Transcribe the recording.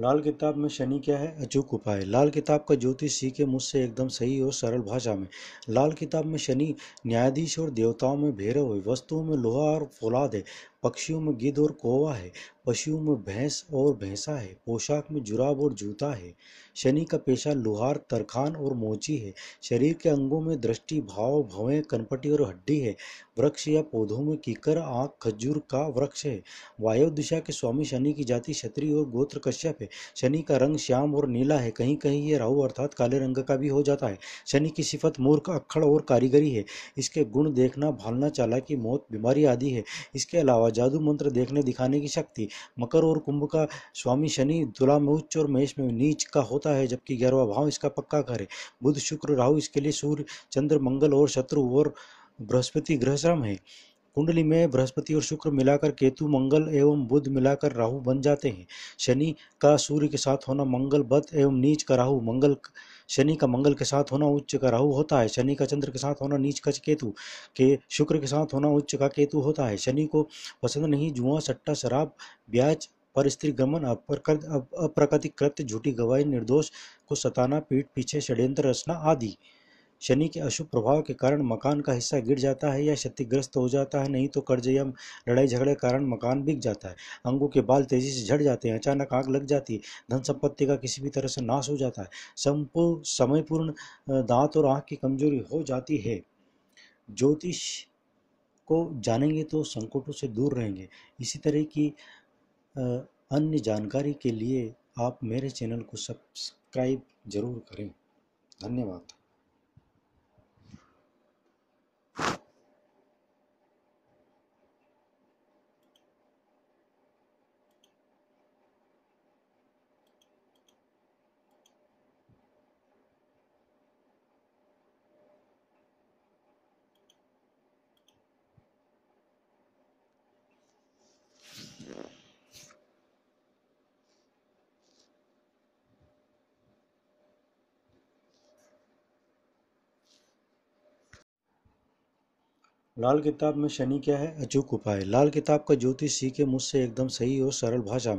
लाल किताब में शनि क्या है? अचूक उपाय। लाल किताब का ज्योतिष सीखे मुझसे एकदम सही और सरल भाषा में। लाल किताब में शनि न्यायाधीश और देवताओं में भैरव है वस्तुओं में लोहा और फौलाद है। पक्षियों में गिद्ध और कौवा है, पशुओं में भैंस और भैंसा है, पोशाक में जुराब और जूता है। शनि का पेशा लुहार, तरखान और मोची है। शरीर के अंगों में दृष्टि, भाव, भवें, कनपटी और हड्डी है। वृक्ष या पौधों में कीकर, आँख, खजूर का वृक्ष है। वायु दिशा के स्वामी शनि की जाति क्षत्रिय और गोत्र कश्यप है। शनि का रंग श्याम और नीला है। कहीं कहीं ये राहु अर्थात काले रंग का भी हो जाता है। शनि की सिफत मूर्ख, अक्खड़ और कारीगरी है। इसके गुण देखना, भालना, चालाकी, मौत, बीमारी आदि है। इसके अलावा जादू मंत्र देखने दिखाने की शक्ति। मकर और कुंभ का स्वामी शनि तुला में उच्च और महेश में नीच का होता है, जबकि ग्यारहवा भाव इसका पक्का घर है। बुध, शुक्र, राहु इसके लिए सूर्य, चंद्र, मंगल और शत्रु और बृहस्पति ग्रह श्रम है। कुंडली में बृहस्पति और शुक्र मिलाकर केतु, मंगल एवं बुध मिलाकर राहु बन जाते हैं। शनि का सूर्य के साथ होना मंगल बद एवं नीच का राहु। मंगल शनि का मंगल के साथ होना उच्च का राहु होता है। शनि का चंद्र के साथ होना नीच का केतु, के शुक्र के साथ होना उच्च का केतु होता है। शनि को पसंद नहीं, जुआ, सट्टा, शराब, ब्याज, पर स्त्री गमन अप्राकृतिक कृत्य झूठी गवाही, निर्दोष को सताना, पीठ पीछे, षड्यंत्र रचना आदि। शनि के अशुभ प्रभाव के कारण मकान का हिस्सा गिर जाता है या क्षतिग्रस्त हो जाता है, नहीं तो कर्ज या लड़ाई झगड़े के कारण मकान बिक जाता है। अंगों के बाल तेज़ी से झड़ जाते हैं, अचानक आग लग जाती है धन संपत्ति का किसी भी तरह से नाश हो जाता है। संपूर्ण समयपूर्ण दांत और आँख की कमज़ोरी हो जाती है। ज्योतिष को जानेंगे तो संकटों से दूर रहेंगे। इसी तरह की अन्य जानकारी के लिए आप मेरे चैनल को सब्सक्राइब ज़रूर करें। धन्यवाद। लाल किताब में शनि क्या है? अचूक उपाय। लाल किताब का ज्योतिष सीखे मुझसे एकदम सही और सरल भाषा में।